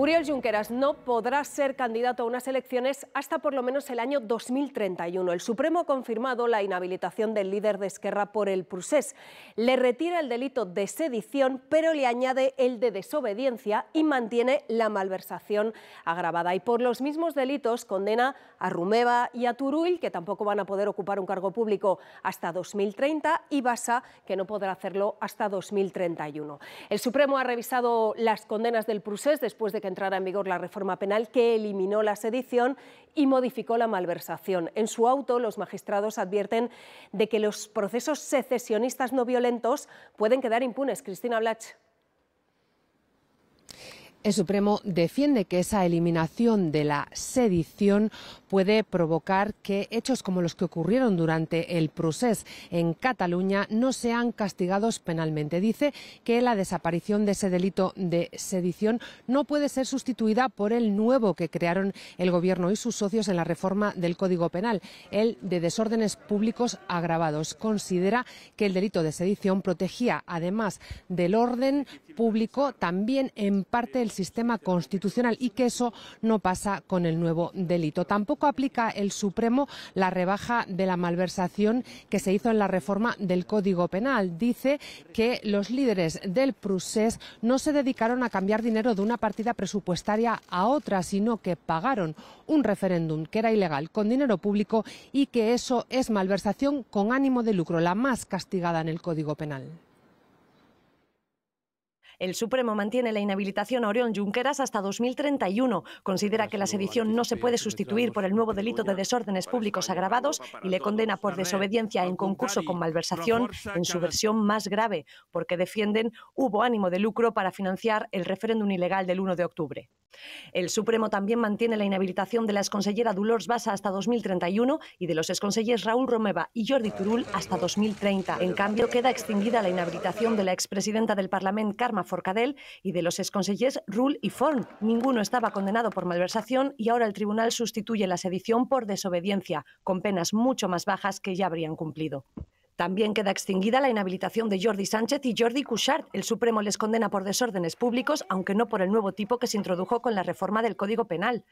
Uriel Junqueras no podrá ser candidato a unas elecciones hasta por lo menos el año 2031. El Supremo ha confirmado la inhabilitación del líder de Esquerra por el procés. Le retira el delito de sedición, pero le añade el de desobediencia y mantiene la malversación agravada. Y por los mismos delitos condena a Rumeva y a Turull, que tampoco van a poder ocupar un cargo público hasta 2030, y Basa, que no podrá hacerlo hasta 2031. El Supremo ha revisado las condenas del procés después de que entrara en vigor la reforma penal que eliminó la sedición y modificó la malversación. En su auto, los magistrados advierten de que los procesos secesionistas no violentos pueden quedar impunes. Cristina Blach. El Supremo defiende que esa eliminación de la sedición puede provocar que hechos como los que ocurrieron durante el procés en Cataluña no sean castigados penalmente. Dice que la desaparición de ese delito de sedición no puede ser sustituida por el nuevo que crearon el Gobierno y sus socios en la reforma del Código Penal, el de desórdenes públicos agravados. Considera que el delito de sedición protegía, además del orden público, también en parte el sistema constitucional y que eso no pasa con el nuevo delito. Tampoco aplica el Supremo la rebaja de la malversación que se hizo en la reforma del Código Penal. Dice que los líderes del Prusés no se dedicaron a cambiar dinero de una partida presupuestaria a otra, sino que pagaron un referéndum que era ilegal con dinero público y que eso es malversación con ánimo de lucro, la más castigada en el Código Penal. El Supremo mantiene la inhabilitación a Orión Junqueras hasta 2031. Considera que la sedición no se puede sustituir por el nuevo delito de desórdenes públicos agravados y le condena por desobediencia en concurso con malversación en su versión más grave, porque defienden hubo ánimo de lucro para financiar el referéndum ilegal del 1 de octubre. El Supremo también mantiene la inhabilitación de la exconsellera Dolors Bassa hasta 2031 y de los exconsellers Raúl Romeva y Jordi Turull hasta 2030. En cambio, queda extinguida la inhabilitación de la expresidenta del Parlamento, Carme Forcadell, y de los exconsellers Rull y Forn. Ninguno estaba condenado por malversación y ahora el tribunal sustituye la sedición por desobediencia, con penas mucho más bajas que ya habrían cumplido. También queda extinguida la inhabilitación de Jordi Sánchez y Jordi Cuixart. El Supremo les condena por desórdenes públicos, aunque no por el nuevo tipo que se introdujo con la reforma del Código Penal.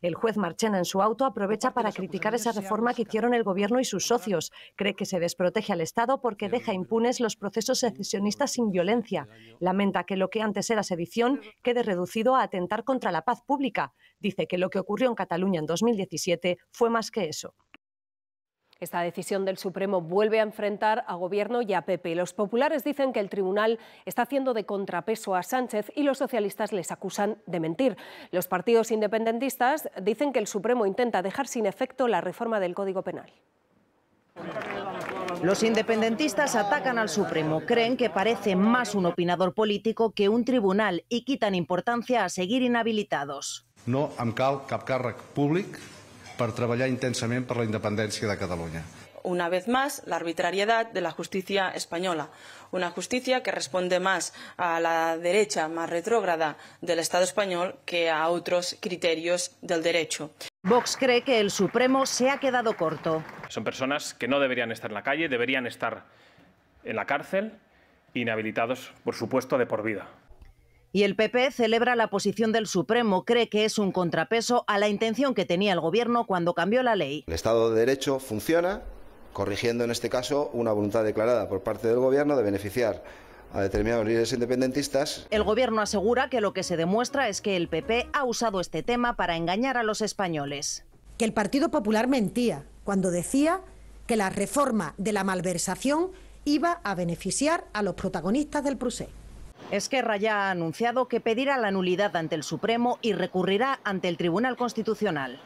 El juez Marchena en su auto aprovecha para criticar esa reforma que hicieron el Gobierno y sus socios. Cree que se desprotege al Estado porque deja impunes los procesos secesionistas sin violencia. Lamenta que lo que antes era sedición quede reducido a atentar contra la paz pública. Dice que lo que ocurrió en Cataluña en 2017 fue más que eso. Esta decisión del Supremo vuelve a enfrentar a Gobierno y a PP. Los populares dicen que el tribunal está haciendo de contrapeso a Sánchez y los socialistas les acusan de mentir. Los partidos independentistas dicen que el Supremo intenta dejar sin efecto la reforma del Código Penal. Los independentistas atacan al Supremo, creen que parece más un opinador político que un tribunal y quitan importancia a seguir inhabilitados. No em cal cap càrrec públic per treballar intensament per la independència de Catalunya. Una vez más, la arbitrariedad de la justicia española. Una justicia que responde más a la derecha más retrógrada del Estado español que a otros criterios del derecho. Vox cree que el Supremo se ha quedado corto. Son personas que no deberían estar en la calle, deberían estar en la cárcel, inhabilitados, por supuesto, de por vida. Y el PP celebra la posición del Supremo, cree que es un contrapeso a la intención que tenía el Gobierno cuando cambió la ley. El Estado de Derecho funciona, corrigiendo en este caso una voluntad declarada por parte del Gobierno de beneficiar a determinados líderes independentistas. El Gobierno asegura que lo que se demuestra es que el PP ha usado este tema para engañar a los españoles. Que el Partido Popular mentía cuando decía que la reforma de la malversación iba a beneficiar a los protagonistas del procés. Esquerra ya ha anunciado que pedirá la nulidad ante el Supremo y recurrirá ante el Tribunal Constitucional.